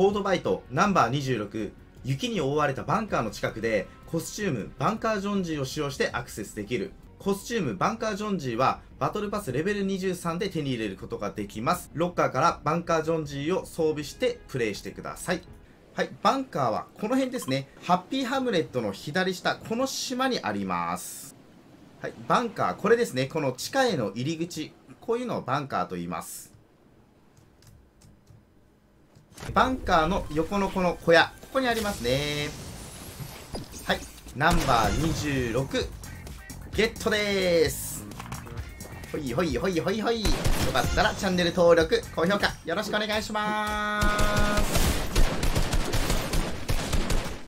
フォードバイトナンバー26雪に覆われたバンカーの近くでコスチュームバンカージョンジーを使用してアクセスできる。コスチュームバンカージョンジーはバトルパスレベル23で手に入れることができます。ロッカーからバンカージョンジーを装備してプレイしてください。はいバンカーはこの辺ですね。ハッピーハムレットの左下この島にあります。はいバンカーこれですね。この地下への入り口。こういうのをバンカーと言います。バンカーの横のこの小屋。ここにありますね。はい。ナンバー26ゲットです。ほいほいほいほいほい。よかったらチャンネル登録高評価よろしくお願いします。